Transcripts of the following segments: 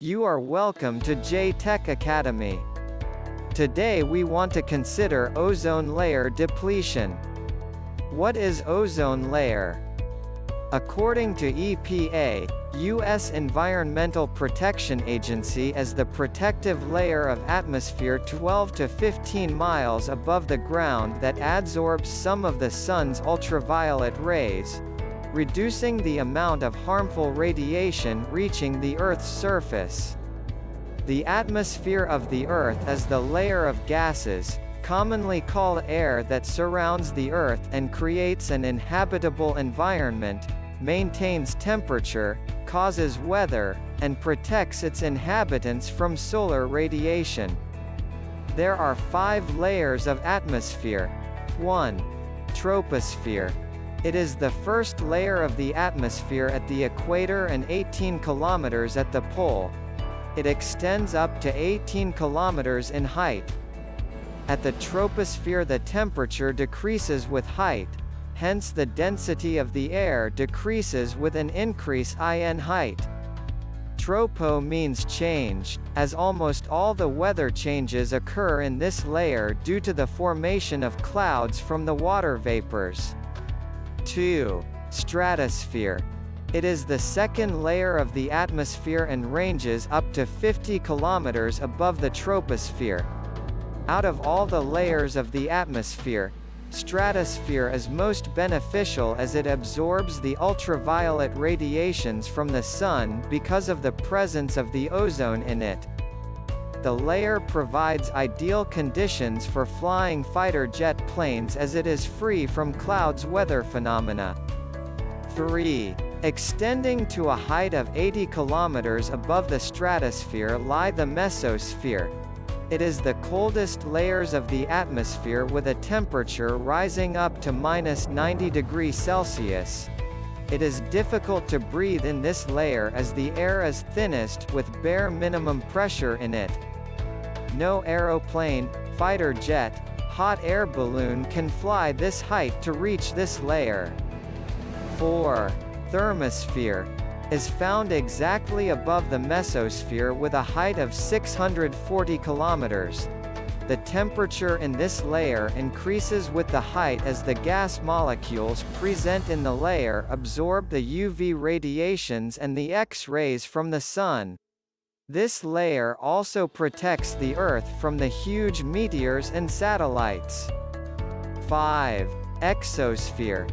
You are welcome to J-Tech Academy. Today we want to consider ozone layer depletion. What is ozone layer? According to EPA, U.S. Environmental Protection Agency as the protective layer of atmosphere 12 to 15 miles above the ground that absorbs some of the sun's ultraviolet rays, reducing the amount of harmful radiation reaching the Earth's surface. The atmosphere of the Earth is the layer of gases, commonly called air that surrounds the Earth and creates an inhabitable environment, maintains temperature, causes weather, and protects its inhabitants from solar radiation. There are five layers of atmosphere. 1. Troposphere. It is the first layer of the atmosphere at the equator and 18 kilometers at the pole. It extends up to 18 kilometers in height. At the troposphere the temperature decreases with height, hence the density of the air decreases with an increase in height. Tropo means change, as almost all the weather changes occur in this layer due to the formation of clouds from the water vapors. 2. Stratosphere. It is the second layer of the atmosphere and ranges up to 50 kilometers above the troposphere. Out of all the layers of the atmosphere, Stratosphere is most beneficial as it absorbs the ultraviolet radiations from the Sun because of the presence of the ozone in it. The layer provides ideal conditions for flying fighter jet planes as it is free from clouds weather phenomena. 3. Extending to a height of 80 kilometers above the stratosphere lie the mesosphere, it is the coldest layers of the atmosphere with a temperature rising up to minus 90 degrees Celsius. It is difficult to breathe in this layer as the air is thinnest with bare minimum pressure in it. No aeroplane, fighter jet, hot air balloon can fly this height to reach this layer. 4. Thermosphere is found exactly above the mesosphere with a height of 640 kilometers. The temperature in this layer increases with the height as the gas molecules present in the layer absorb the UV radiations and the X-rays from the Sun. This layer also protects the Earth from the huge meteors and satellites. 5. Exosphere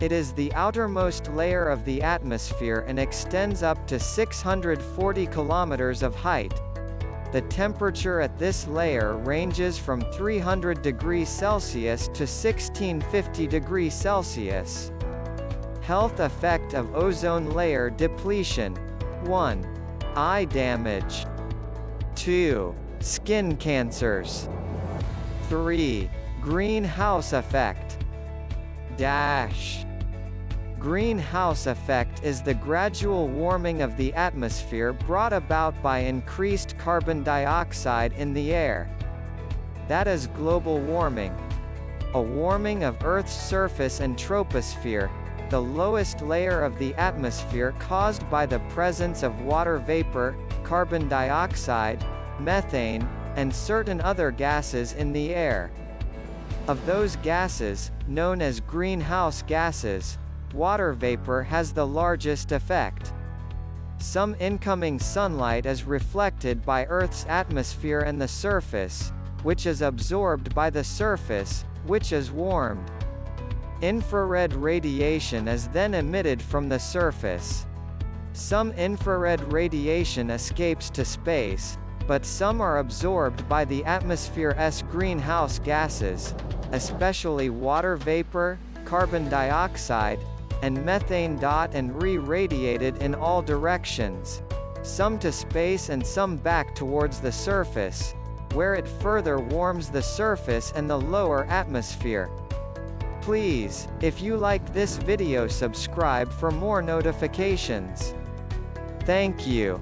it is the outermost layer of the atmosphere and extends up to 640 kilometers of height. The temperature at this layer ranges from 300 degrees Celsius to 1650 degrees Celsius. Health effect of ozone layer depletion 1. Eye damage 2. Skin cancers 3. Greenhouse effect Dash Greenhouse effect is the gradual warming of the atmosphere brought about by increased carbon dioxide in the air. That is global warming. A warming of Earth's surface and troposphere, the lowest layer of the atmosphere caused by the presence of water vapor, carbon dioxide, methane, and certain other gases in the air. Of those gases, known as greenhouse gases, water vapor has the largest effect. Some incoming sunlight is reflected by Earth's atmosphere and the surface, which is absorbed by the surface, which is warmed. Infrared radiation is then emitted from the surface. Some infrared radiation escapes to space, but some are absorbed by the atmosphere's greenhouse gases, especially water vapor, carbon dioxide, and methane dot and re-radiated in all directions, some to space and some back towards the surface, where it further warms the surface and the lower atmosphere. Please, if you like this video subscribe for more notifications. Thank you.